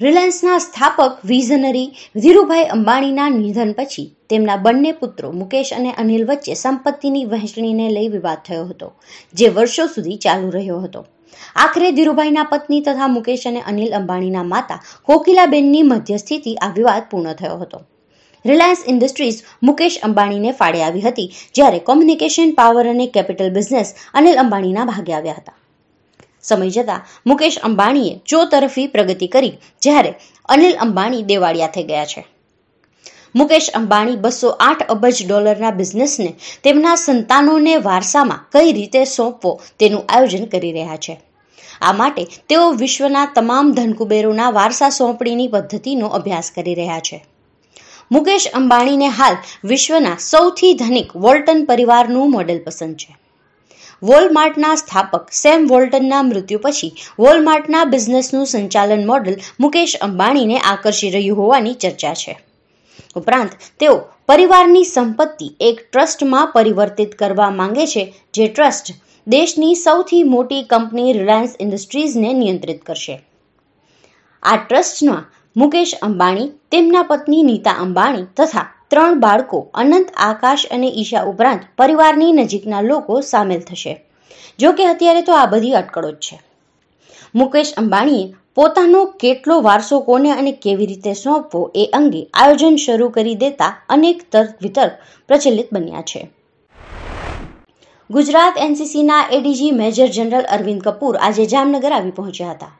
રિલાયન્સના સ્થાપક, વિઝનરી ધીરુભાઈ અંબાણીના નિધન પછી તેમના બંને પુત્રો મુકેશ અને અનિલ વચ્ચે સંપત્તિની વહેંચણીને લઈ વિવાદ થયો હતો, જે વર્ષો સુધી ચાલુ રહ્યો હતો. આખરે ધીરુભાઈના પત્ની તથા મુકેશ અને અનિલ અંબાણીના માતા કોકિલાબેનની મધ્યસ્થિતિ આ વિવાદ પૂર્ણ થયો હતો. રિલાયન્સ ઇન્ડસ્ટ્રીઝ મુકેશ અંબાણીને ફાળે આવી હતી, જ્યારે કોમ્યુનિકેશન પાવર અને કેપિટલ બિઝનેસ અનિલ અંબાણીના ભાગે આવ્યા હતા. સમય જતાં મુકેશ અંબાણીએ ચોતરફી પ્રગતિ કરી, જ્યારે અનિલ અંબાણી દેવાળિયા થઈ ગયા છે. મુકેશ અંબાણી બસો આઠ અબજ ડોલરના બિઝનેસને તેમના સંતાનોને વારસામાં કઈ રીતે સોંપવો તેનું આયોજન કરી રહ્યા છે. આ માટે તેઓ વિશ્વના તમામ ધનકુબેરોના વારસા સોંપણીની પદ્ધતિનો અભ્યાસ કરી રહ્યા છે. મુકેશ અંબાણીને હાલ વિશ્વના સૌથી ધનિક વોલ્ટન પરિવારનું મોડેલ પસંદ છે. વોલમાર્ટના સ્થાપક સેમ વોલ્ટનના મૃત્યુ પછી વોલમાર્ટના બિઝનેસનું સંચાલન મોડલ મુકેશ અંબાણીને આકર્ષી રહ્યું હોવાની ચર્ચા છે. ઉપરાંત, તેઓ પરિવારની સંપત્તિ એક ટ્રસ્ટમાં પરિવર્તિત કરવા માંગે છે, જે ટ્રસ્ટ દેશની સૌથી મોટી કંપની રિલાયન્સ ઇન્ડસ્ટ્રીઝને નિયંત્રિત કરશે. આ ટ્રસ્ટમાં મુકેશ અંબાણી, તેમના પત્ની નીતા અંબાણી તથા ત્રણ બાળકો, અનંત, આકાશ અને ઈશા ઉપરાંત પરિવારની નજીકના લોકો સામેલ થશે. જો કે અત્યારે તો આ બધી અટકળો જ છે. મુકેશ અંબાણીએ પોતાનો કેટલો વારસો કોને અને કેવી રીતે સોંપવો એ અંગે આયોજન શરૂ કરી દેતા અનેક તર્ક વિતર્ક પ્રચલિત બન્યા છે. Gujarat એનસીસીના ADG major general Arvind Kapoor આજે જામનગર આવી પહોંચ્યા હતા.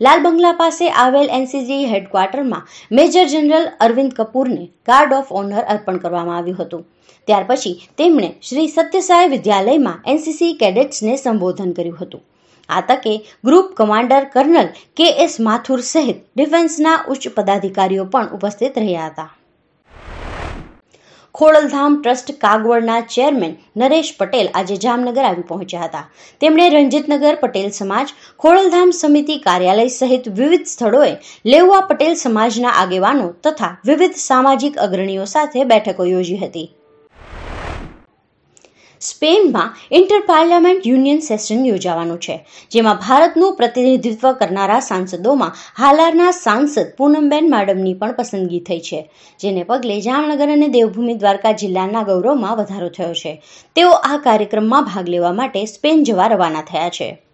લાલ બંગલા પાસે આવેલ એનસીજી હેડક્વાર્ટરમાં મેજર જનરલ અરવિંદ કપૂરને ગાર્ડ ઓફ ઓનર અર્પણ કરવામાં આવ્યું હતું. ત્યાર પછી તેમણે શ્રી સત્યસાય વિદ્યાલયમાં એનસીસી કેડેટ્સને સંબોધન કર્યું હતું. આ તકે group commander colonel K S Mathur સહિત ડિફેન્સના ઉચ્ચ પદાધિકારીઓ પણ ઉપસ્થિત રહ્યા હતા. ખોડલધામ ટ્રસ્ટ કાગવડના ચેરમેન નરેશ પટેલ આજે જામનગર આવી પહોંચ્યા હતા. તેમણે રંજીતનગર પટેલ સમાજ, ખોડલધામ સમિતિ કાર્યાલય સહિત વિવિધ સ્થળોએ લેઉવા પટેલ સમાજના આગેવાનો તથા વિવિધ સામાજિક અગ્રણીઓ સાથે બેઠકો યોજી હતી. સ્પેનમાં ઇન્ટર પાર્લામેન્ટ યુનિયન સેશન યોજાવાનું છે, જેમાં ભારતનું પ્રતિનિધિત્વ કરનારા સાંસદોમાં હાલારના સાંસદ પૂનમબેન મેડમની પણ પસંદગી થઈ છે, જેને પગલે જામનગર અને દેવભૂમિ દ્વારકા જિલ્લાના ગૌરવમાં વધારો થયો છે. તેઓ આ કાર્યક્રમમાં ભાગ લેવા માટે સ્પેન જવા રવાના થયા છે.